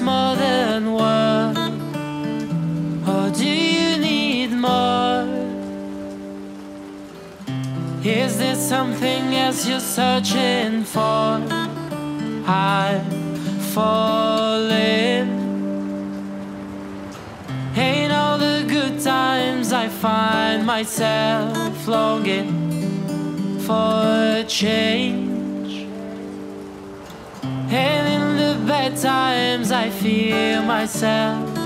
more than one, Or do you need more? Is there something else you're searching for? I'm falling. in all the good times I find myself longing for a change. times I fear myself.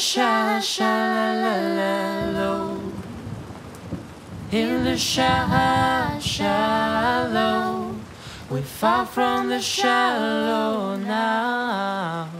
sha sha la la la low. In the sha shallow, we far from the shallow now.